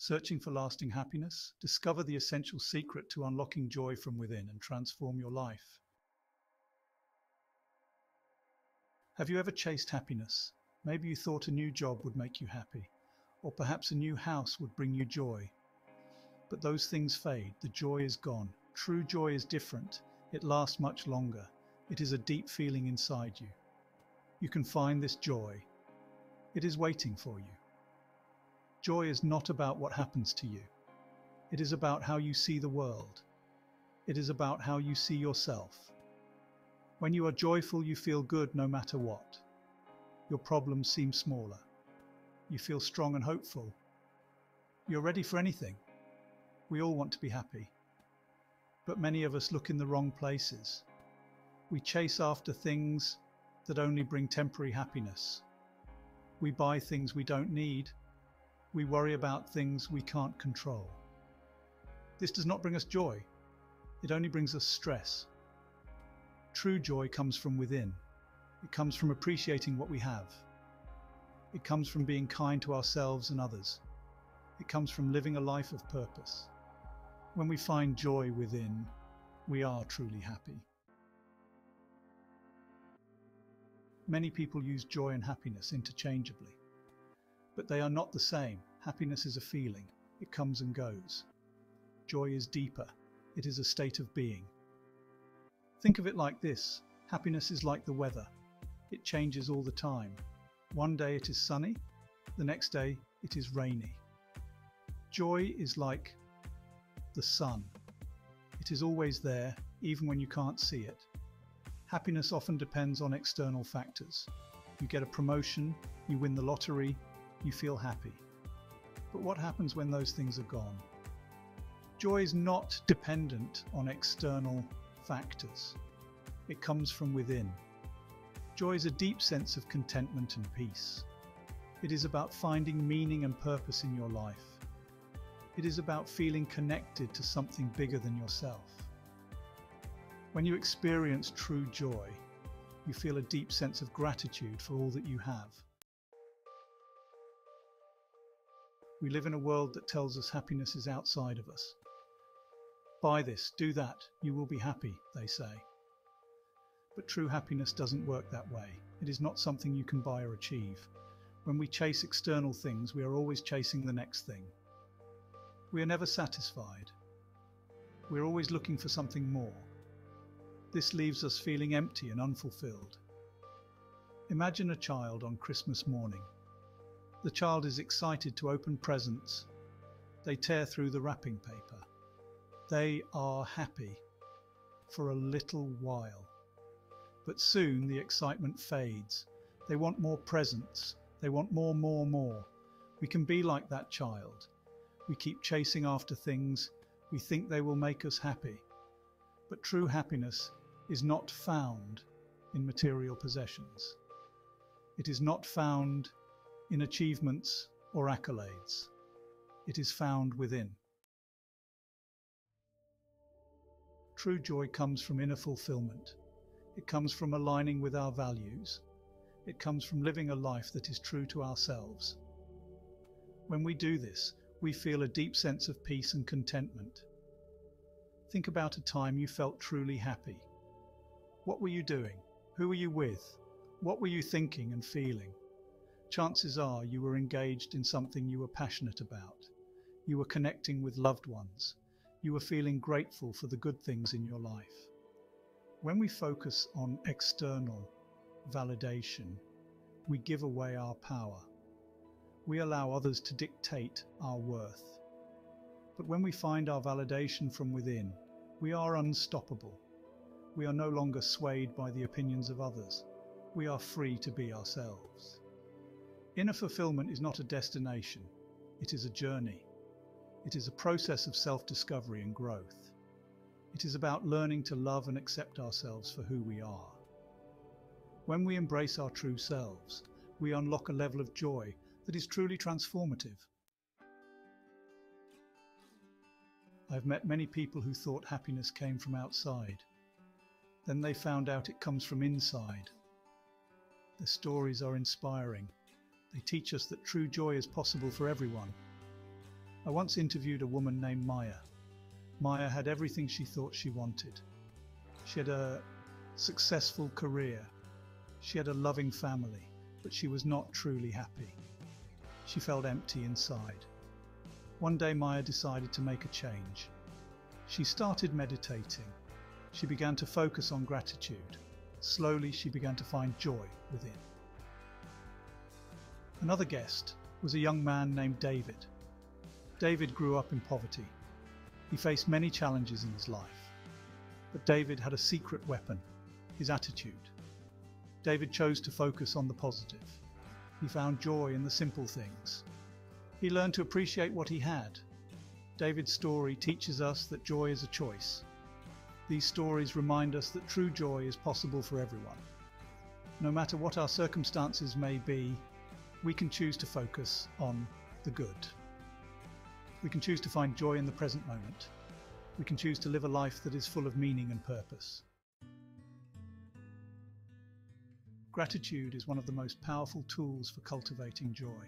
Searching for lasting happiness? Discover the essential secret to unlocking joy from within and transform your life. Have you ever chased happiness? Maybe you thought a new job would make you happy, or perhaps a new house would bring you joy. But those things fade, the joy is gone. True joy is different, it lasts much longer. It is a deep feeling inside you. You can find this joy. It is waiting for you. Joy is not about what happens to you. It is about how you see the world. It is about how you see yourself. When you are joyful, you feel good no matter what. Your problems seem smaller. You feel strong and hopeful. You're ready for anything. We all want to be happy. But many of us look in the wrong places. We chase after things that only bring temporary happiness. We buy things we don't need we worry about things we can't control. This does not bring us joy, it only brings us stress. True joy comes from within. It comes from appreciating what we have. It comes from being kind to ourselves and others. It comes from living a life of purpose. When we find joy within, we are truly happy. Many people use joy and happiness interchangeably but they are not the same. Happiness is a feeling, it comes and goes. Joy is deeper, it is a state of being. Think of it like this happiness is like the weather, it changes all the time. One day it is sunny, the next day it is rainy. Joy is like the sun, it is always there, even when you can't see it. Happiness often depends on external factors. You get a promotion, you win the lottery, you feel happy. But what happens when those things are gone? Joy is not dependent on external factors. It comes from within. Joy is a deep sense of contentment and peace. It is about finding meaning and purpose in your life. It is about feeling connected to something bigger than yourself. When you experience true joy, you feel a deep sense of gratitude for all that you have. We live in a world that tells us happiness is outside of us. Buy this, do that, you will be happy, they say. But true happiness doesn't work that way. It is not something you can buy or achieve. When we chase external things, we are always chasing the next thing. We are never satisfied. We are always looking for something more. This leaves us feeling empty and unfulfilled. Imagine a child on Christmas morning the child is excited to open presents. They tear through the wrapping paper. They are happy for a little while. But soon the excitement fades. They want more presents. They want more, more, more. We can be like that child. We keep chasing after things. We think they will make us happy. But true happiness is not found in material possessions. It is not found in achievements or accolades. It is found within. True joy comes from inner fulfillment. It comes from aligning with our values. It comes from living a life that is true to ourselves. When we do this, we feel a deep sense of peace and contentment. Think about a time you felt truly happy. What were you doing? Who were you with? What were you thinking and feeling? Chances are you were engaged in something you were passionate about. You were connecting with loved ones. You were feeling grateful for the good things in your life. When we focus on external validation, we give away our power. We allow others to dictate our worth. But when we find our validation from within, we are unstoppable. We are no longer swayed by the opinions of others. We are free to be ourselves. Inner fulfillment is not a destination, it is a journey. It is a process of self discovery and growth. It is about learning to love and accept ourselves for who we are. When we embrace our true selves, we unlock a level of joy that is truly transformative. I've met many people who thought happiness came from outside. Then they found out it comes from inside. The stories are inspiring they teach us that true joy is possible for everyone. I once interviewed a woman named Maya. Maya had everything she thought she wanted. She had a successful career. She had a loving family, but she was not truly happy. She felt empty inside. One day Maya decided to make a change. She started meditating. She began to focus on gratitude. Slowly she began to find joy within. Another guest was a young man named David. David grew up in poverty. He faced many challenges in his life. But David had a secret weapon, his attitude. David chose to focus on the positive. He found joy in the simple things. He learned to appreciate what he had. David's story teaches us that joy is a choice. These stories remind us that true joy is possible for everyone. No matter what our circumstances may be, we can choose to focus on the good. We can choose to find joy in the present moment. We can choose to live a life that is full of meaning and purpose. Gratitude is one of the most powerful tools for cultivating joy.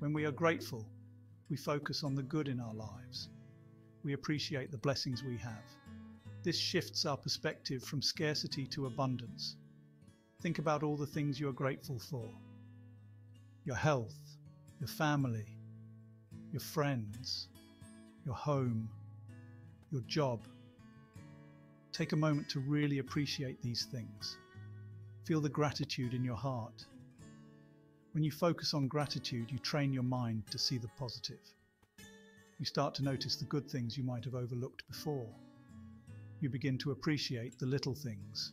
When we are grateful, we focus on the good in our lives. We appreciate the blessings we have. This shifts our perspective from scarcity to abundance. Think about all the things you are grateful for your health, your family, your friends, your home, your job. Take a moment to really appreciate these things. Feel the gratitude in your heart. When you focus on gratitude, you train your mind to see the positive. You start to notice the good things you might have overlooked before. You begin to appreciate the little things.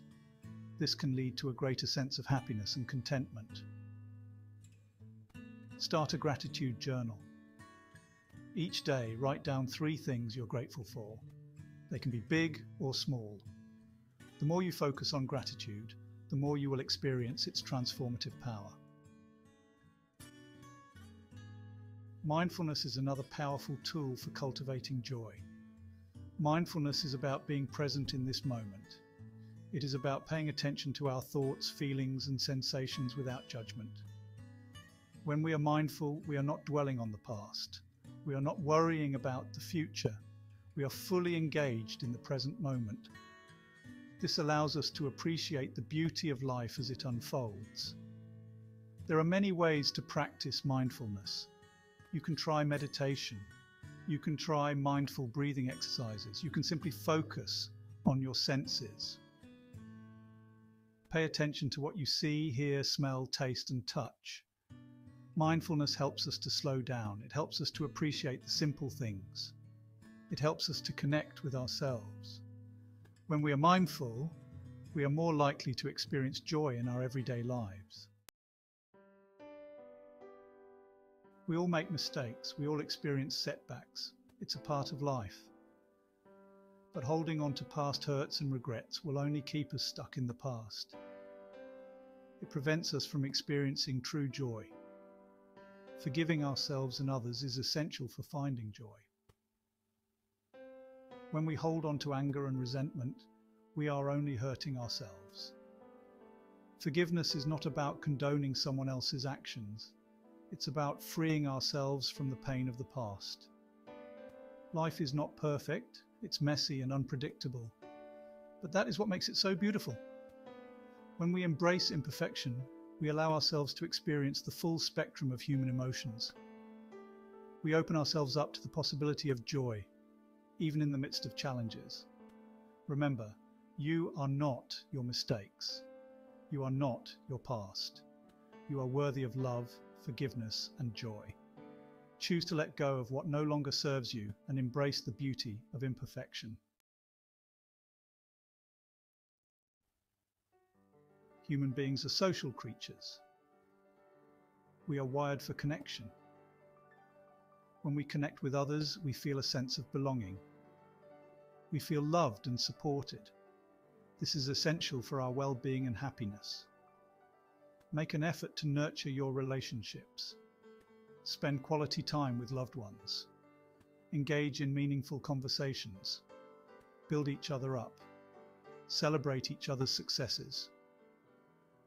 This can lead to a greater sense of happiness and contentment. Start a gratitude journal. Each day, write down three things you're grateful for. They can be big or small. The more you focus on gratitude, the more you will experience its transformative power. Mindfulness is another powerful tool for cultivating joy. Mindfulness is about being present in this moment. It is about paying attention to our thoughts, feelings, and sensations without judgment. When we are mindful, we are not dwelling on the past. We are not worrying about the future. We are fully engaged in the present moment. This allows us to appreciate the beauty of life as it unfolds. There are many ways to practice mindfulness. You can try meditation. You can try mindful breathing exercises. You can simply focus on your senses. Pay attention to what you see, hear, smell, taste, and touch. Mindfulness helps us to slow down. It helps us to appreciate the simple things. It helps us to connect with ourselves. When we are mindful, we are more likely to experience joy in our everyday lives. We all make mistakes. We all experience setbacks. It's a part of life. But holding on to past hurts and regrets will only keep us stuck in the past. It prevents us from experiencing true joy. Forgiving ourselves and others is essential for finding joy. When we hold on to anger and resentment, we are only hurting ourselves. Forgiveness is not about condoning someone else's actions. It's about freeing ourselves from the pain of the past. Life is not perfect, it's messy and unpredictable. But that is what makes it so beautiful. When we embrace imperfection, we allow ourselves to experience the full spectrum of human emotions. We open ourselves up to the possibility of joy, even in the midst of challenges. Remember, you are not your mistakes. You are not your past. You are worthy of love, forgiveness, and joy. Choose to let go of what no longer serves you and embrace the beauty of imperfection. Human beings are social creatures. We are wired for connection. When we connect with others, we feel a sense of belonging. We feel loved and supported. This is essential for our well-being and happiness. Make an effort to nurture your relationships. Spend quality time with loved ones. Engage in meaningful conversations. Build each other up. Celebrate each other's successes.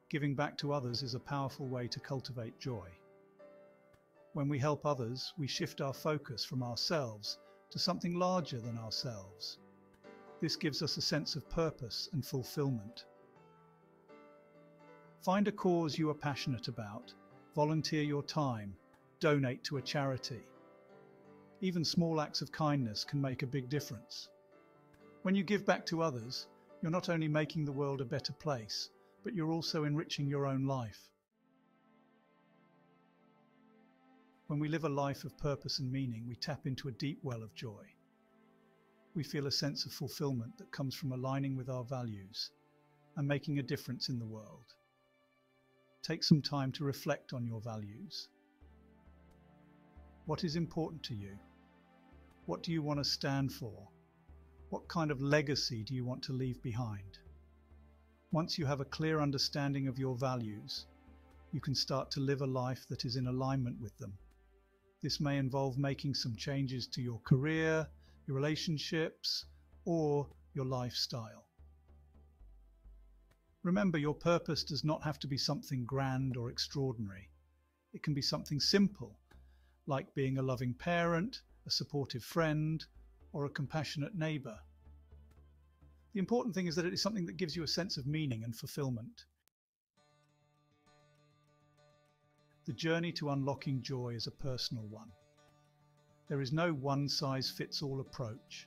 Giving back to others is a powerful way to cultivate joy. When we help others, we shift our focus from ourselves to something larger than ourselves. This gives us a sense of purpose and fulfillment. Find a cause you are passionate about, volunteer your time, donate to a charity. Even small acts of kindness can make a big difference. When you give back to others, you're not only making the world a better place, but you're also enriching your own life. When we live a life of purpose and meaning, we tap into a deep well of joy. We feel a sense of fulfillment that comes from aligning with our values and making a difference in the world. Take some time to reflect on your values. What is important to you? What do you want to stand for? What kind of legacy do you want to leave behind? Once you have a clear understanding of your values, you can start to live a life that is in alignment with them. This may involve making some changes to your career, your relationships, or your lifestyle. Remember, your purpose does not have to be something grand or extraordinary. It can be something simple, like being a loving parent, a supportive friend, or a compassionate neighbour. The important thing is that it is something that gives you a sense of meaning and fulfillment. The journey to unlocking joy is a personal one. There is no one size fits all approach.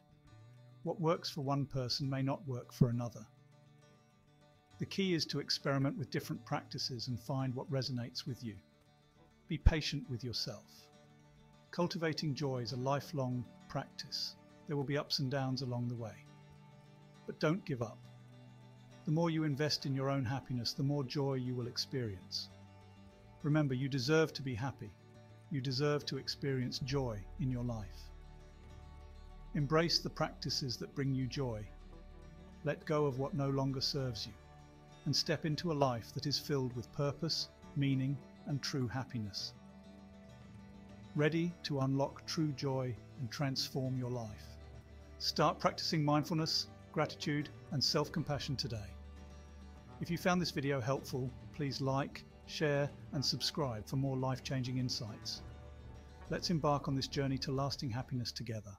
What works for one person may not work for another. The key is to experiment with different practices and find what resonates with you. Be patient with yourself. Cultivating joy is a lifelong practice. There will be ups and downs along the way. But don't give up. The more you invest in your own happiness, the more joy you will experience. Remember, you deserve to be happy. You deserve to experience joy in your life. Embrace the practices that bring you joy. Let go of what no longer serves you and step into a life that is filled with purpose, meaning, and true happiness. Ready to unlock true joy and transform your life. Start practicing mindfulness, gratitude, and self compassion today. If you found this video helpful, please like, share, and subscribe for more life changing insights. Let's embark on this journey to lasting happiness together.